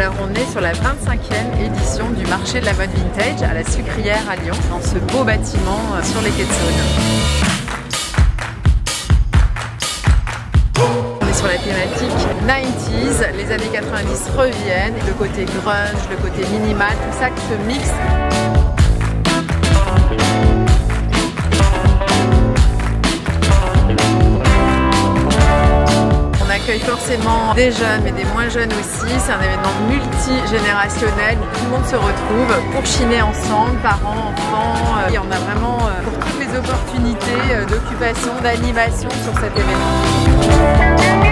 Alors on est sur la 25e édition du marché de la mode vintage à la Sucrière à Lyon, dans ce beau bâtiment euh, sur les quais de Saône sur la thématique 90s, les années 90 reviennent, le côté grunge, le côté minimal, tout ça qui se mixe. Forcément des jeunes mais des moins jeunes aussi. C'est un événement multigénérationnel où tout le monde se retrouve pour chiner ensemble, parents, enfants. Il y en a vraiment euh, pour toutes les opportunités euh, d'occupation, d'animation sur cet événement.